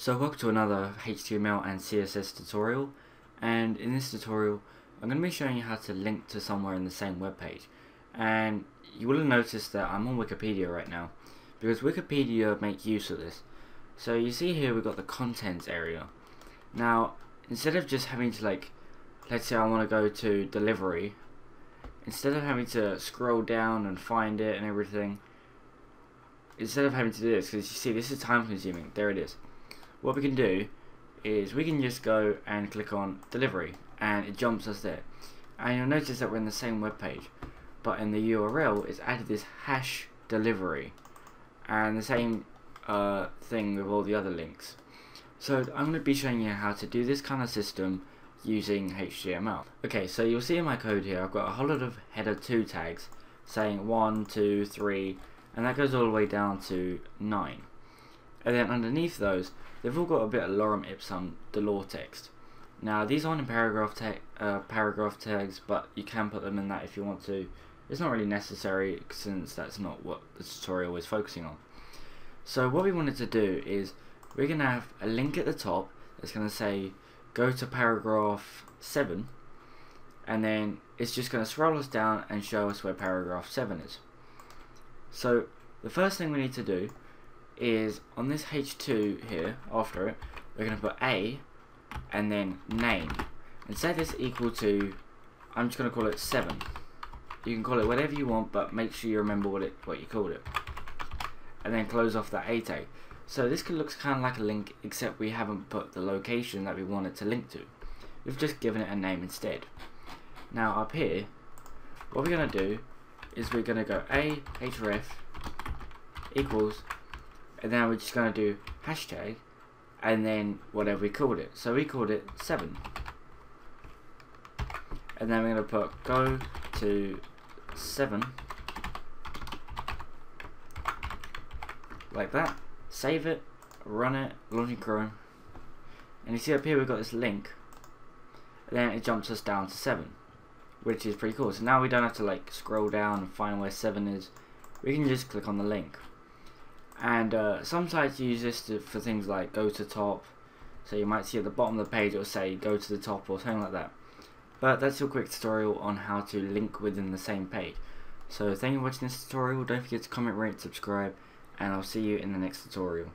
So welcome to another HTML and CSS tutorial and in this tutorial I'm going to be showing you how to link to somewhere in the same web page and you will have noticed that I'm on Wikipedia right now because Wikipedia make use of this. So you see here we've got the contents area. Now instead of just having to like let's say I want to go to delivery instead of having to scroll down and find it and everything instead of having to do this because you see this is time consuming there it is what we can do is we can just go and click on delivery and it jumps us there. And you'll notice that we're in the same web page but in the URL it's added this hash delivery and the same uh, thing with all the other links. So I'm going to be showing you how to do this kind of system using HTML okay so you'll see in my code here I've got a whole lot of header 2 tags saying 1, 2, 3 and that goes all the way down to 9 and then underneath those they've all got a bit of lorem ipsum the law text. Now these aren't in paragraph, uh, paragraph tags, but you can put them in that if you want to. It's not really necessary since that's not what the tutorial is focusing on. So what we wanted to do is we're going to have a link at the top that's going to say go to paragraph 7 and then it's just going to scroll us down and show us where paragraph 7 is. So the first thing we need to do is on this H2 here, after it, we're going to put A and then name. And set this equal to, I'm just going to call it 7. You can call it whatever you want, but make sure you remember what it what you called it. And then close off that A tag. So this looks kind of like a link, except we haven't put the location that we want it to link to. We've just given it a name instead. Now up here, what we're going to do is we're going to go A href equals and then we're just going to do hashtag and then whatever we called it. So we called it 7. And then we're going to put go to 7 like that. Save it, run it, launch Chrome. And you see up here we've got this link. And then it jumps us down to 7. Which is pretty cool. So now we don't have to like scroll down and find where 7 is. We can just click on the link and uh, some sites use this to, for things like go to top. So you might see at the bottom of the page it will say go to the top or something like that. But that's your quick tutorial on how to link within the same page. So thank you for watching this tutorial. Don't forget to comment rate subscribe. And I'll see you in the next tutorial